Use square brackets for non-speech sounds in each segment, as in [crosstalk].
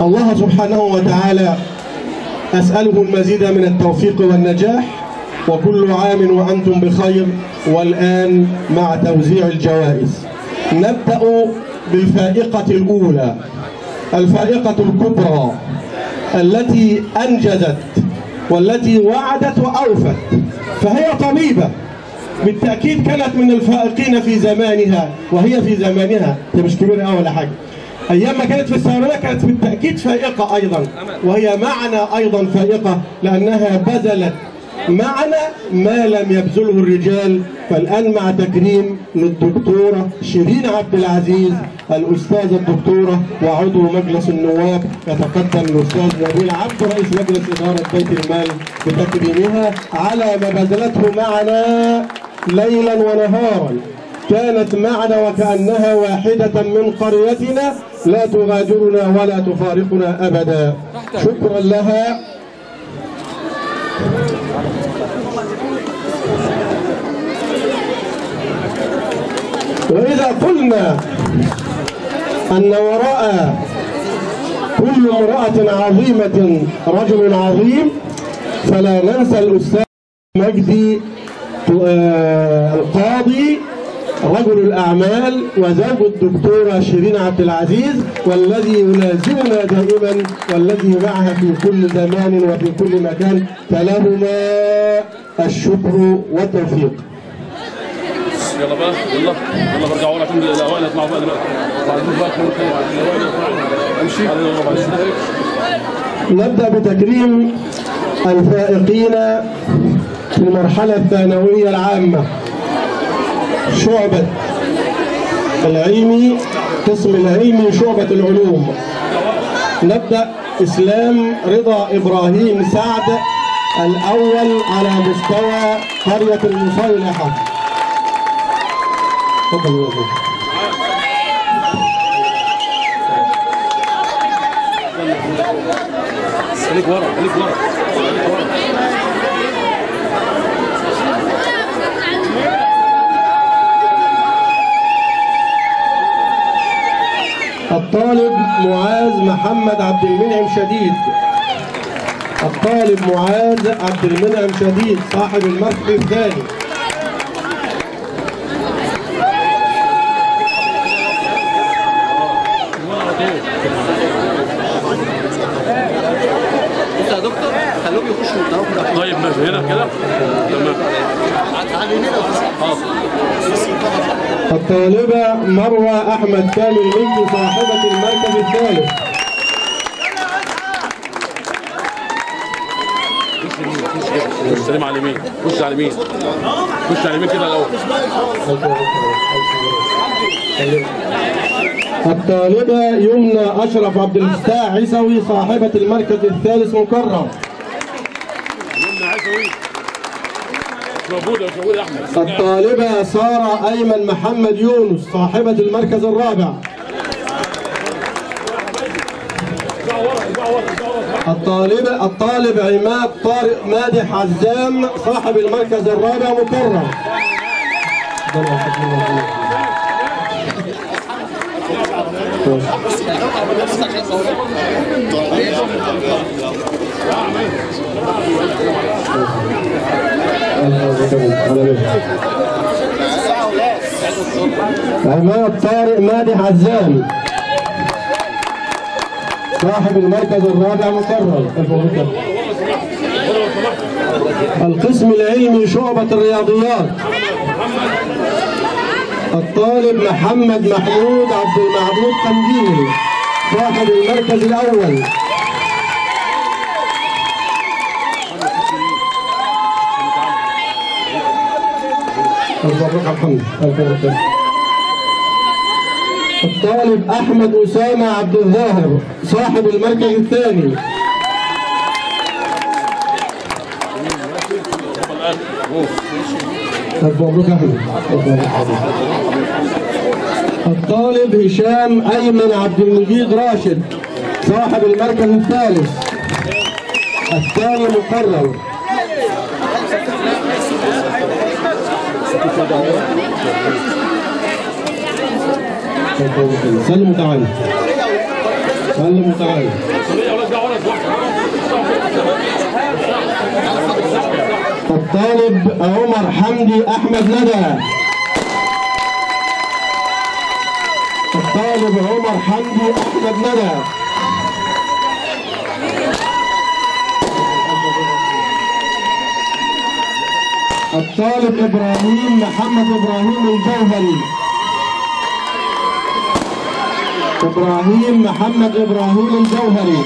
الله سبحانه وتعالى أسأله المزيد من التوفيق والنجاح وكل عام وأنتم بخير والآن مع توزيع الجوائز. نبدأ بالفائقة الأولى الفائقة الكبرى التي أنجزت والتي وعدت وأوفت. فهي طبيبة. بالتأكيد كانت من الفائقين في زمانها وهي في زمانها. هي مش كبيرة ولا حاجة. أيام ما كانت في الثانوية كانت بالتأكيد فائقة أيضا وهي معنا أيضا فائقة لأنها بذلت معنا ما لم يبذله الرجال. فالآن مع تكريم للدكتورة شيرين عبد العزيز الأستاذة الدكتورة وعضو مجلس النواب يتقدم الأستاذ نبيل عبد رئيس مجلس إدارة بيت المال بتكريمها على ما بذلته معنا ليلا ونهارا. كانت معنا وكأنها واحدة من قريتنا لا تغادرنا ولا تفارقنا أبدا. شكرا لها. وإذا قلنا أن وراء كل امرأة عظيمة رجل عظيم فلا ننسى الأستاذ مجدي آه، القاضي رجل الأعمال وزوج الدكتورة شيرين عبد العزيز والذي يلازمنا دائما والذي معها في كل زمان وفي كل مكان. فلهما الشكر والتوفيق. يلا بقى. يلا. يلا برجع ورا عشان الاوائل يطلعوا بقى دلوقتي أمشي. نبدأ بتكريم الفائقين في المرحلة الثانوية العامة. شعبة العلمي قسم العلمي شعبة العلوم. نبدأ إسلام رضا إبراهيم سعد الأول على مستوى قرية المصيلحة. خليك ورا خليك ورا الطالب معاذ محمد عبد المنعم شديد. الطالب معاذ عبد المنعم شديد صاحب المركز الثاني بص يا دكتور خلوهم يخشوا من الطرف ده طيب ماشي هنا كده تمام على اليمين حاضر الطالبة مروة أحمد كامل مجدي صاحبة المركز الثالث. على اليمين خش على اليمين خش على اليمين كده الأول الطالبة يمنى أشرف عبد الفتاح عيسوي صاحبة المركز الثالث مكرم. أقول مش أحمد. الطالبة سارة أيمن محمد يونس صاحبة المركز الرابع. الطالبة الطالب عماد طارق مادح عزام صاحب المركز الرابع مكرم عماد طارق مادح عزام صاحب المركز الرابع مكرر القسم العلمي شعبة الرياضيات الطالب محمد محمود عبد المعبود قنديل صاحب المركز الأول. مبروك مبروك. الطالب أحمد أسامة عبد الظاهر صاحب المركز الثاني طب مبروك أحمد الطالب هشام أيمن عبد المجيد راشد صاحب المركز الثالث الثاني مقرر يا ولاد ارجعوا ورا الطالب عمر حمدي أحمد ندى الطالب عمر حمدي أحمد ندى الطالب إبراهيم محمد إبراهيم الجوهري. إبراهيم محمد إبراهيم الجوهري.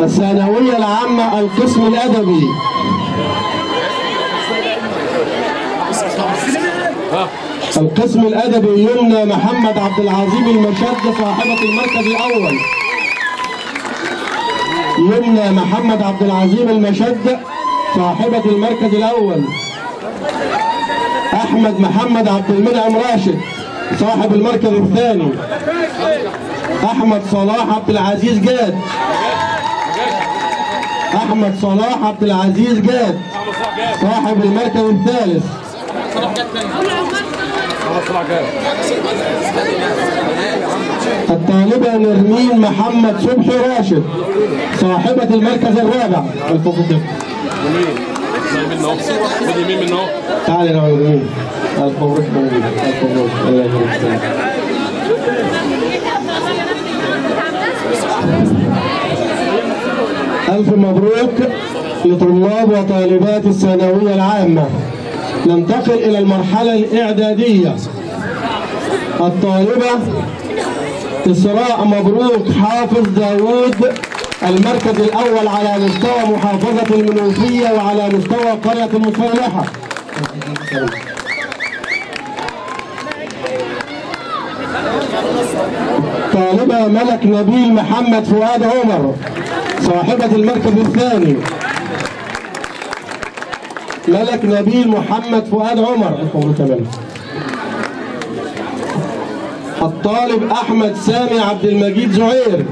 الثانوية العامة القسم الأدبي. القسم الأدبي يمنى محمد عبد العظيم المشد صاحبة المركز الأول. يمنى محمد عبد العظيم المشد صاحبة المركز الأول. أحمد محمد عبد المنعم راشد صاحب المركز الثاني. أحمد صلاح عبد العزيز جاد. أحمد صلاح عبد العزيز جاد صاحب المركز الثالث. الطالبة نرمين محمد صبحي راشد صاحبة المركز الرابع. تعالي الف مبروك الف مبروك الله يبارك ألف مبروك لطلاب وطالبات الثانوية العامة. ننتقل إلى المرحلة الإعدادية. الطالبة إسراء مبروك حافظ داوود المركز الأول على مستوى محافظة المنوفية وعلى مستوى قرية المصالحة. طالبة ملك نبيل محمد فؤاد عمر صاحبة المركز الثاني. ملك نبيل محمد فؤاد عمر. يا. الطالب أحمد سامي عبد المجيد زعير.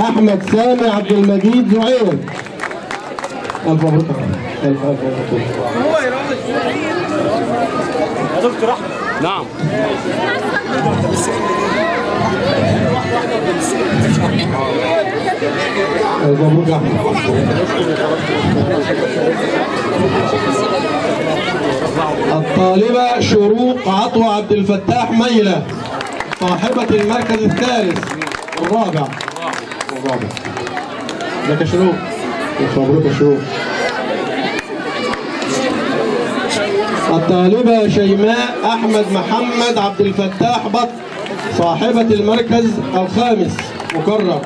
أحمد سامي عبد المجيد زعير. ألف مبروك ألف ألف مبروك نعم. ألف الطالبة شروق عطوة عبد الفتاح ميلة صاحبة المركز الثالث الرابع. الرابع لك شروق. مبروك يا شروق. الطالبة شيماء أحمد محمد عبد الفتاح بط صاحبة المركز الخامس. مكرر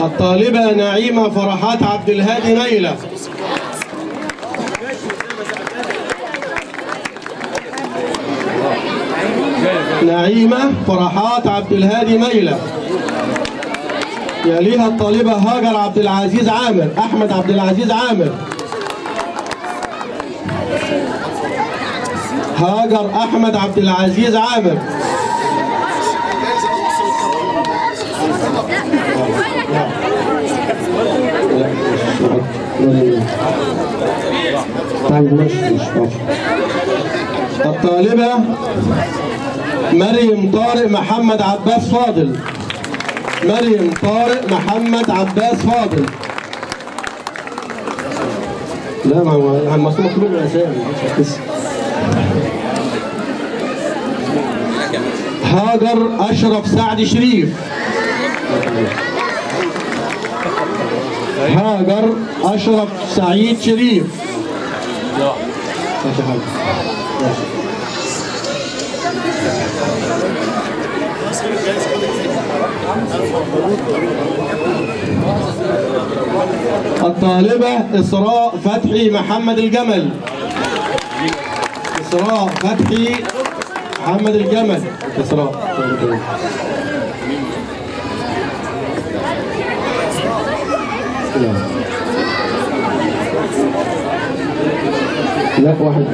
الطالبة نعيمة فرحات عبد الهادي نيلة. نعيمة فرحات عبد الهادي نيلة. يليها الطالبة هاجر عبد العزيز عامر أحمد عبد العزيز عامر. هاجر أحمد عبد العزيز عامر طيب طيب. الطالبة مريم طارق محمد عباس فاضل مريم طارق محمد عباس فاضل لا ما هو المصروف مكتوب الاسامي مش هتكسر. هاجر أشرف سعد شريف هاجر أشرف سعيد شريف. الطالبة إسراء فتحي محمد الجمل إسراء فتحي محمد الجمل. إسراء لا. واحد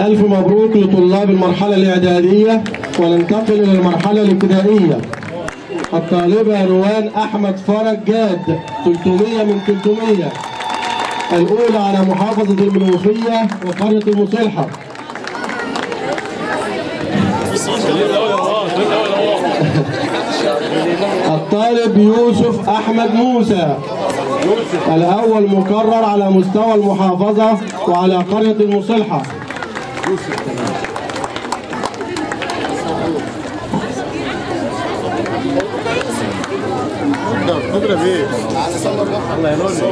ألف مبروك لطلاب المرحلة الإعدادية وننتقل إلى المرحلة الابتدائية. الطالبة روان أحمد فرج جاد 300 من 300 الأولى على محافظة المنوفية وقرية المصلحة. [laughs] الطالب يوسف أحمد موسى. الأول مكرر على مستوى المحافظة وعلى قرية المصلحة.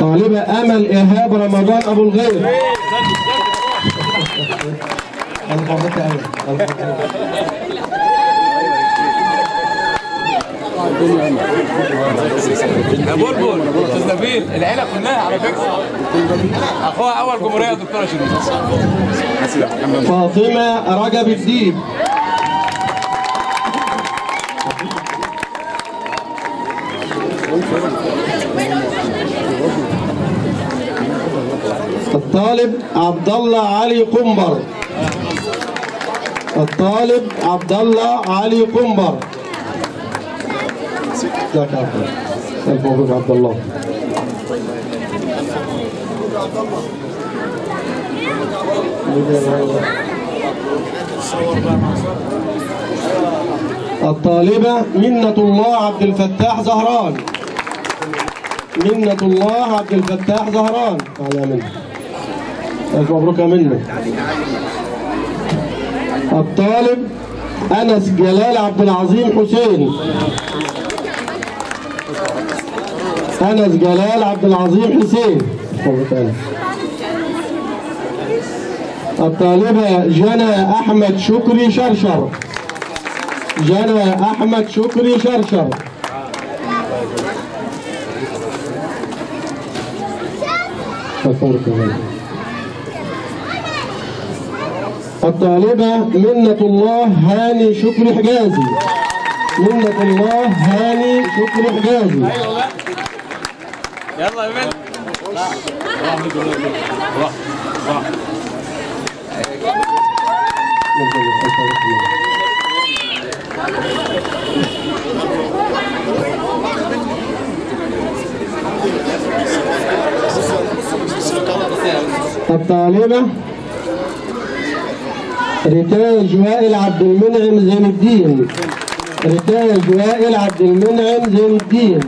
طالبة أمل إيهاب رمضان أبو الغير. أوي. يا بلبل أستاذ نبيل العيلة كلها على فكرة. أخوها أول جمهورية دكتورة شريف. فاطمة رجب الديب الطالب عبد الله علي قنبر الطالب عبد الله علي قنبر عبد الله الف مبروك عبد الله الطالبة منة الله عبد الفتاح زهران. منة الله عبد الفتاح زهران. منة. ألف مبروك منة. الطالب أنس جلال عبد العظيم حسين. أنس جلال عبد العظيم حسين. الطالبة جنى أحمد شكري شرشر. جنى أحمد شكري شرشر. مبروك يا أنس. الطالبة منة الله هاني شكري حجازي منة الله هاني شكري حجازي يلا يا بنت. الطالبة ريتاج وائل عبد المنعم زين الدين. ريتاج وائل عبد المنعم زين الدين.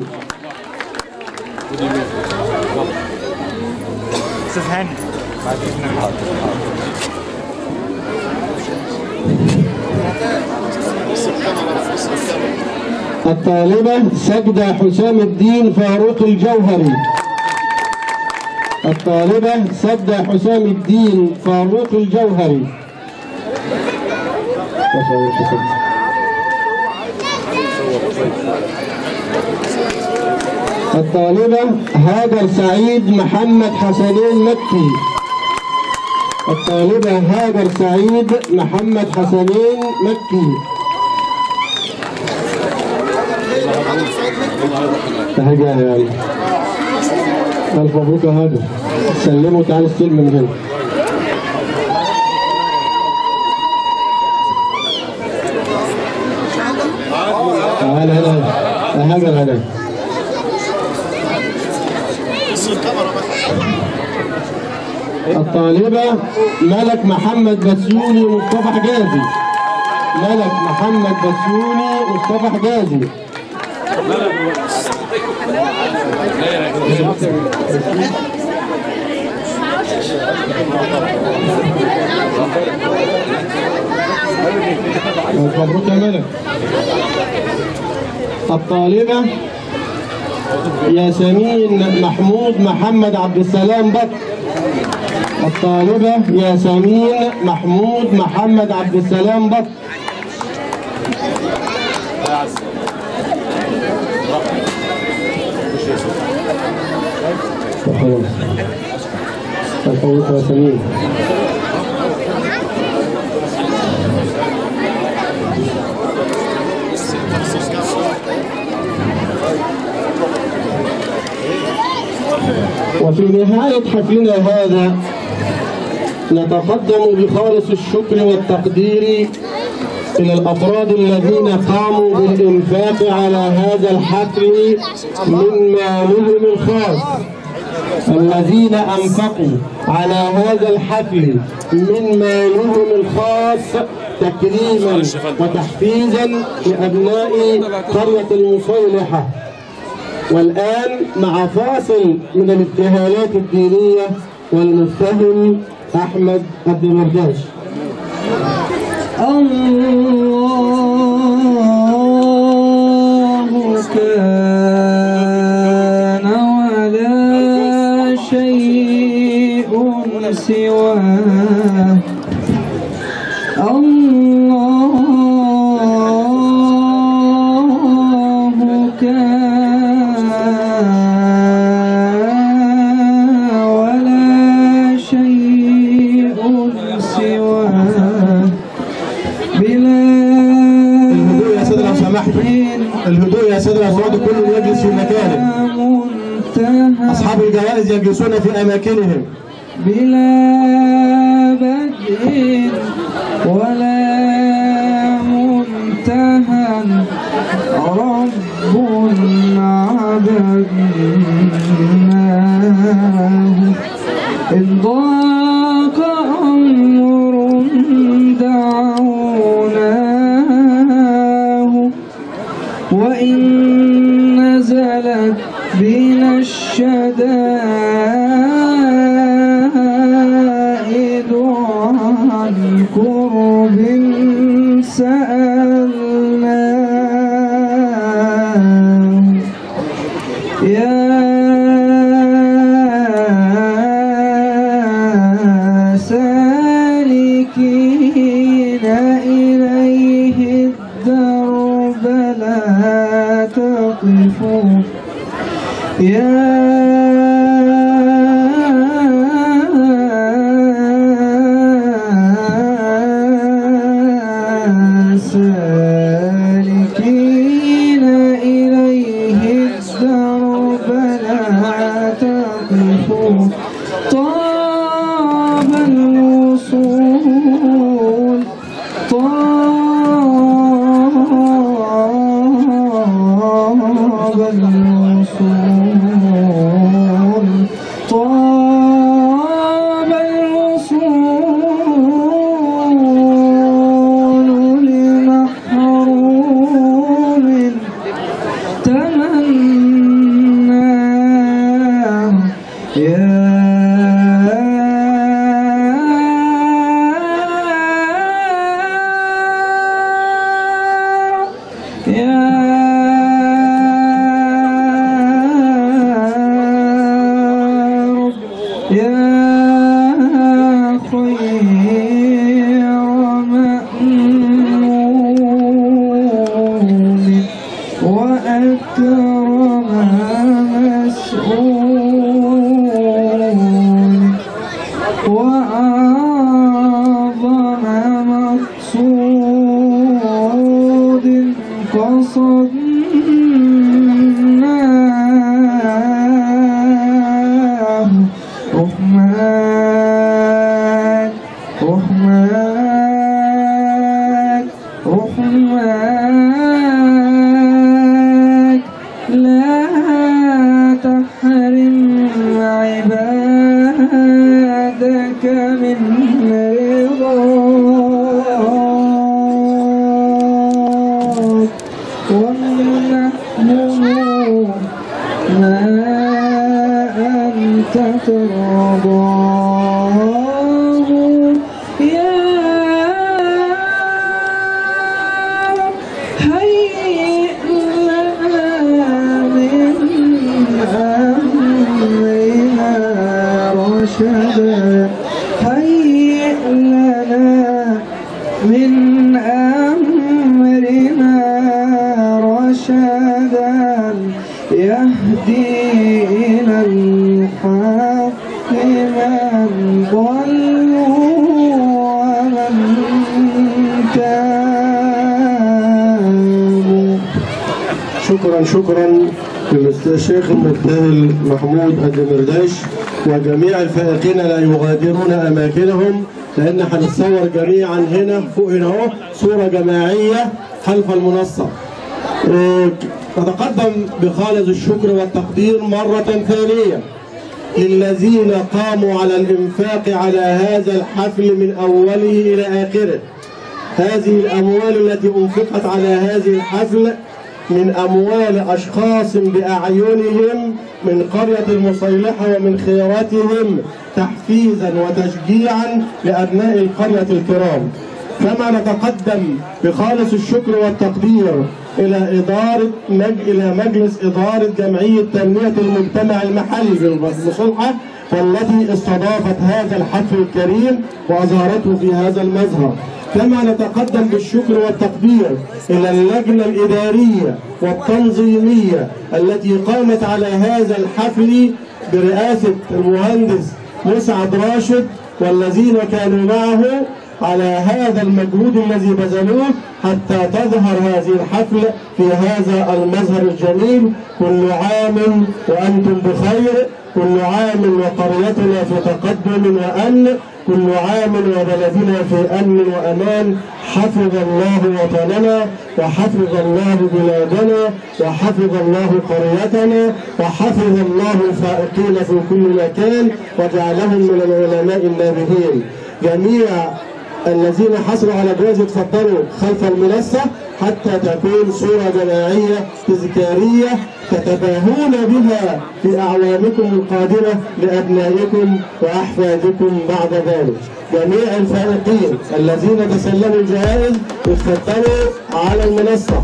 الطالبة سجدة حسام الدين فاروق الجوهري. الطالبة سجدة حسام الدين فاروق الجوهري ما شاء الله، شكراً. الطالبة هاجر سعيد محمد حسنين مكي. الطالبة هاجر سعيد محمد حسنين مكي. تهجى يعني ألف مبروك يا هاجر. سلموا تعالى استلم من هنا. هنا يا هاجر هنا الطالبة ملك محمد بسيوني مصطفى حجازي. ملك محمد بسيوني مصطفى حجازي. مبروك يا ملك. الطالبة. ياسمين محمود محمد عبد السلام بكر الطالبة ياسمين محمود محمد عبد السلام خلاص. الحقوق ياسمين وفي نهاية حفلنا هذا نتقدم بخالص الشكر والتقدير إلى الأفراد الذين قاموا بالإنفاق على هذا الحفل من مالهم الخاص الذين أنفقوا على هذا الحفل من مالهم الخاص تكريما وتحفيزا لأبناء قرية المصيلحة. والآن مع فاصل من الابتهالات الدينية والمفتهم أحمد عبد المرداش Yeah. شكرا شكرا للأستاذ الشيخ المبتهل محمود الدمرداش وجميع الفائقين لا يغادرون أماكنهم لأن هنتصور جميعا هنا فوق هنا أهو صورة جماعية خلف المنصة. أه، أتقدم بخالص الشكر والتقدير مرة ثانية للذين قاموا على الإنفاق على هذا الحفل من أوله إلى آخره. هذه الأموال التي أنفقت على هذه الحفل من أموال أشخاص بأعينهم من قرية المصيلحة ومن خيراتهم تحفيزا وتشجيعا لأبناء القرية الكرام كما نتقدم بخالص الشكر والتقدير إلى إدارة مج... إلى مجلس إدارة جمعية تنمية المجتمع المحلي بالمصلحة والتي استضافت هذا الحفل الكريم وأظهرته في هذا المظهر. كما نتقدم بالشكر والتقدير إلى اللجنة الإدارية والتنظيمية التي قامت على هذا الحفل برئاسة المهندس مسعد راشد والذين كانوا معه على هذا المجهود الذي بذلوه حتى تظهر هذه الحفل في هذا المظهر الجميل كل عام وأنتم بخير. كل عام وقريتنا في تقدم وأمن كل عام وبلدنا في أمن وأمان. حفظ الله وطننا وحفظ الله بلادنا وحفظ الله قريتنا وحفظ الله الفائقين في كل مكان وجعلهم من العلماء النابهين. جميع الذين حصلوا على جواز يتفضلوا خلف المنصة حتى تكون صورة جماعية تذكارية تتباهون بها في أعوامكم القادمة لأبنائكم وأحفادكم بعد ذلك. جميع الفائقين الذين تسلموا الجوائز يتفضلوا على المنصة.